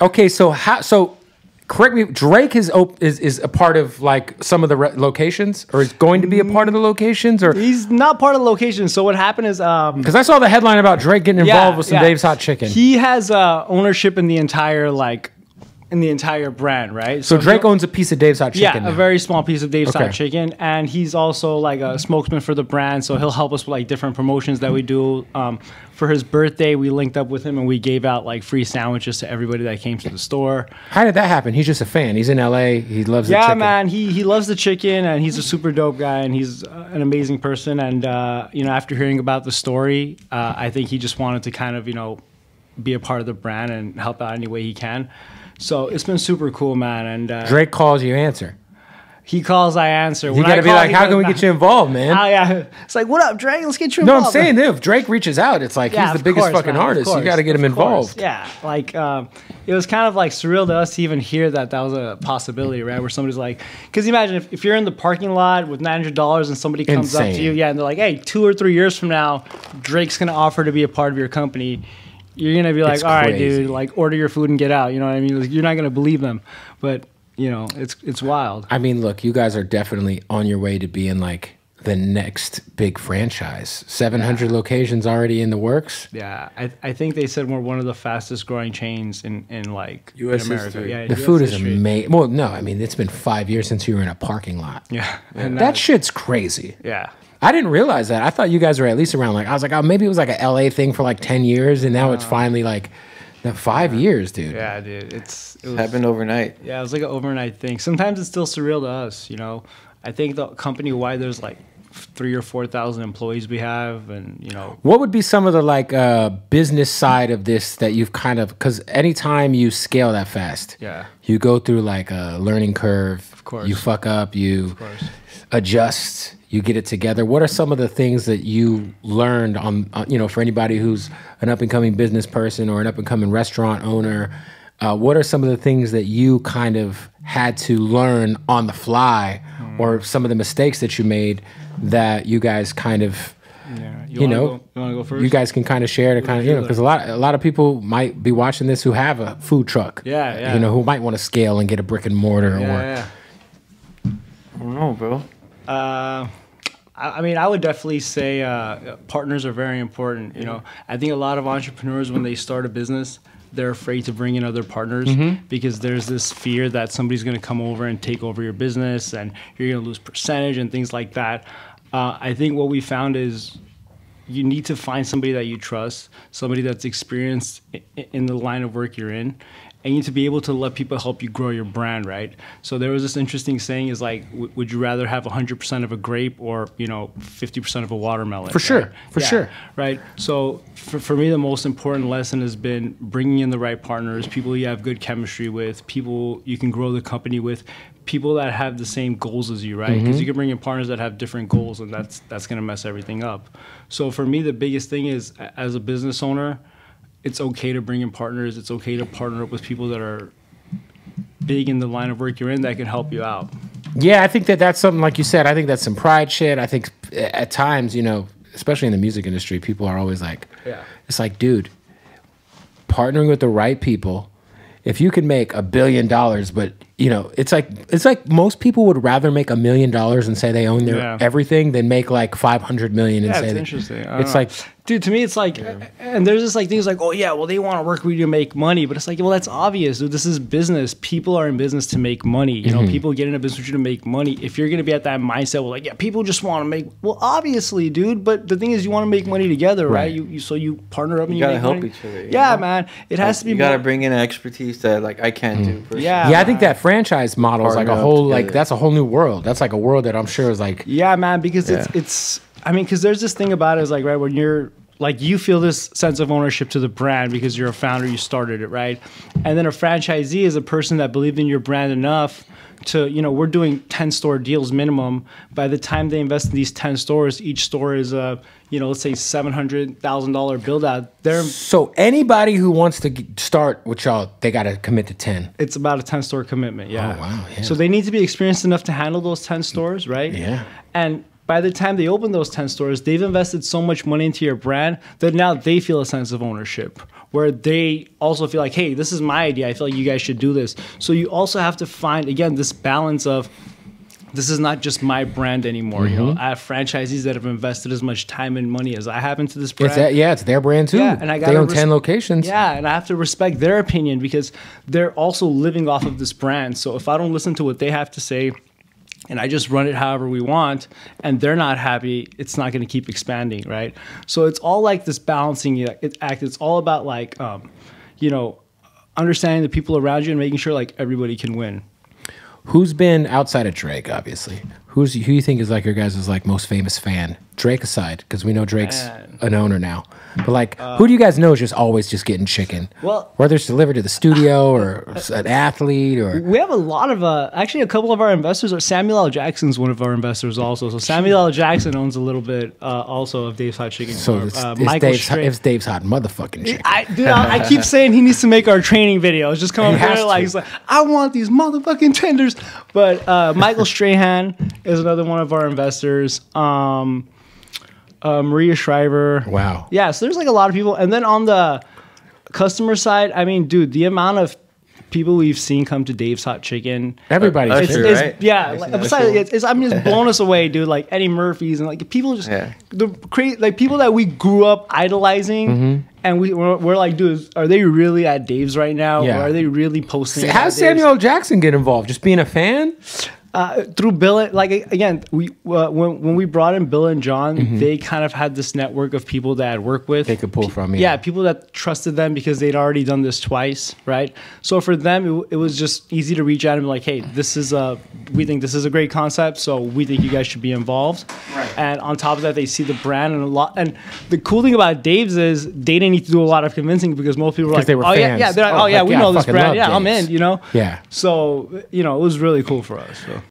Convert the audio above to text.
Okay, so how? So correct me. Drake is op- is is a part of like some of the re- locations, or is going to be a part of the locations, or He's not part of the location. So what happened is, um, because I saw the headline about Drake getting involved with some yeah. Dave's Hot Chicken. He has uh, ownership in the entire like in the entire brand, right? so Drake owns a piece of Dave's Hot Chicken. Yeah, Chicken. a very small piece of Dave's Okay. Hot Chicken, and he's also like a spokesman for the brand. So he'll help us with like different promotions that we do. Um, for his birthday, we linked up with him and we gave out like free sandwiches to everybody that came to the store. How did that happen? He's just a fan. He's in LA. He loves the Yeah, chicken. man, he he loves the chicken and he's a super dope guy and he's uh, an amazing person. And uh, you know, after hearing about the story, uh, I think he just wanted to kind of you know be a part of the brand and help out any way he can. So it's been super cool, man. And uh, Drake calls you answer. he calls, I answer. You When got I to be call, like, how can we get you involved, man? Oh yeah, it's like what up, Drake? Let's get you involved. no. I'm saying if Drake reaches out, it's like Yeah, he's the biggest course, fucking man, artist. You got to get him course. involved. Yeah, like um, it was kind of like surreal to us to even hear that that was a possibility, right? Where somebody's like, because imagine if, if you're in the parking lot with nine hundred dollars and somebody comes up to you, yeah, and they're like, hey, two or three years from now, Drake's gonna offer to be a part of your company. You're gonna be like, It's all right, crazy. dude, like order your food and get out. You know what I mean? Like, you're not gonna believe them, but you know, it's it's wild. I mean, look, you guys are definitely on your way to being like the next big franchise. 700 locations already in the works. Yeah, I, I think they said we're one of the fastest growing chains in, in like US in America. history. Yeah, The US food is amazing. Well, no, I mean, it's been five years since you were in a parking lot. Yeah, and That shit's crazy. yeah. I didn't realize that. I thought you guys were at least around like I was like, oh, maybe it was like a LA thing for like 10 years, and now it's finally like no, five years, dude. Yeah, dude, it's it was, Happened overnight. yeah, it was like an overnight thing. Sometimes it's still surreal to us, you know. I think the company wide there's like three or four thousand employees we have, and you know, What would be some of the like uh, business side of this that you've kind of because anytime you scale that fast, Yeah. you go through like a learning curve. Of course. you fuck up, you course. Adjust, you get it together. What are some of the things that you learned on, uh, you know, for anybody who's an up and coming business person or an up and coming restaurant owner? Uh, what are some of the things that you kind of had to learn on the fly, Hmm. or some of the mistakes that you made that you guys kind of yeah. you, wanna know, go, you go first? you guys can kind of share to kind of, you know, because a lot, a lot of people might be watching this who have a food truck. Yeah, yeah. You know, who might want to scale and get a brick and mortar yeah, or. yeah. I don't know, bro. Uh, I I mean, I would definitely say uh, partners are very important. You know, I think a lot of entrepreneurs, when they start a business, they're afraid to bring in other partners Mm-hmm. because there's this fear that somebody's going to come over and take over your business and you're going to lose percentage and things like that. Uh, I think what we found is you need to find somebody that you trust, somebody that's experienced in the line of work you're in, and you need to be able to let people help you grow your brand, right? So there was this interesting saying is like, w- would you rather have 100% of a grape or, you know, 50% of a watermelon? For sure, right? for sure. Right. So for, for me, the most important lesson has been bringing in the right partners, people you have good chemistry with, people you can grow the company with, people that have the same goals as you, right? Because Mm-hmm. you can bring in partners that have different goals, and that's that's gonna mess everything up. So for me, the biggest thing is as a business owner, it's okay to bring in partners. It's okay to partner up with people that are big in the line of work you're in that can help you out. Yeah, I think that that's something like you said. I think that's some pride shit. I think at times, you know, especially in the music industry, people are always like, Yeah. it's like, dude, partnering with the right people. If you can make a billion dollars, but you know, it's like it's like most people would rather make a million dollars and say they own their Yeah. everything than make like five hundred million and Yeah, say it's that- interesting. It's know. like dude, to me, it's like, and there's just like things like, oh yeah, well they want to work with you to make money, but it's like, well that's obvious, dude. This is business. People are in business to make money. You Mm-hmm. know, people get in a business with you to make money. If you're gonna be at that mindset, well, like yeah, people just want to make. Well, obviously, dude. But the thing is, you want to make money together, right? Right. You, you so you partner up and you, You gotta make help money. each other, Yeah, know? man. It has to be. You gotta more- bring in expertise that like I can't do. personally. Yeah. yeah, I think that franchise model is like a Partner up whole like that's a whole new world. That's like a world that I'm sure is like Yeah, man, because it's it's I mean, because there's this thing about it is like right when you're like you feel this sense of ownership to the brand because you're a founder, you started it, right? And then a franchisee is a person that believed in your brand enough to, you know, we're doing 10 store deals minimum. By the time they invest in these 10 stores, each store is a, you know, let's say $700,000 build out. They're so anybody who wants to start with y'all, they got to commit to ten. it's about a 10 store commitment yeah Oh, wow, yeah. so they need to be experienced enough to handle those 10 stores right Yeah. and by the time they open those 10 stores, they've invested so much money into your brand that now they feel a sense of ownership where they also feel like, hey, this is my idea. I feel like you guys should do this. So you also have to find, again, this balance of this is not just my brand anymore. You know, mm-hmm. I have franchisees that have invested as much time and money as I have into this brand. It's that, yeah, it's their brand too. Yeah, and I they gotta own res- ten locations. Yeah, and I have to respect their opinion because they're also living off of this brand. So if I don't listen to what they have to say and I just run it however we want and they're not happy, it's not going to keep expanding, right? So it's all like this balancing act. It's all about like um, you know, understanding the people around you and making sure like everybody can win. Who's been outside of Drake? Obviously, who's who you think is like your guys' is like most famous fan? Drake aside, because we know Drake's Man. an owner now. But like, who do you guys know is just always just getting chicken? Well- whether it's delivered to the studio or an athlete or We have a lot of uh, actually a couple of our investors are Samuel L. Jackson's one of our investors also. So Samuel L. Jackson owns a little bit uh, also of Dave's Hot Chicken. so Uh, it's, uh, it's Dave's it's Dave's hot motherfucking chicken. I, dude, I, I keep saying he needs to make our training videos. Just come up has there like, like, I want these motherfucking tenders. But uh, Michael Strahan is another one of our investors. Um, uh, Maria Shriver. Wow. Yeah, so there's like a lot of people. And then on the customer side, I mean, dude, the amount of people we've seen come to Dave's Hot Chicken. Everybody's Usher, It's, favorite. it's, right? yeah, like, besides, it's, it's, I mean, it's blown us away, dude. Like Eddie Murphy's and like people just Yeah. the crazy like people that we grew up idolizing, Mm-hmm. and we we're, we're like, dude, are they really at Dave's right now, Yeah. or are they really posting? How at? Samuel Jackson get involved? Just being a fan? Uh, through Bill, like again, we uh, when when we brought in Bill and John, they kind of had this network of people that I'd work with. They could pull from, yeah. yeah, people that trusted them because they'd already done this twice, right? So for them, it, it was just easy to reach out and be like, "Hey, this is a we think this is a great concept, so we think you guys should be involved." Right. And on top of that, they see the brand and a lot. And the cool thing about Dave's is they didn't need to do a lot of convincing because most people were like, they were "Oh yeah, fans. yeah, they're like, Oh, oh yeah, like, we yeah, I know this brand, love yeah, I'm in," you know? Yeah. So you know, it was really cool for us. So.